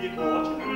一锅。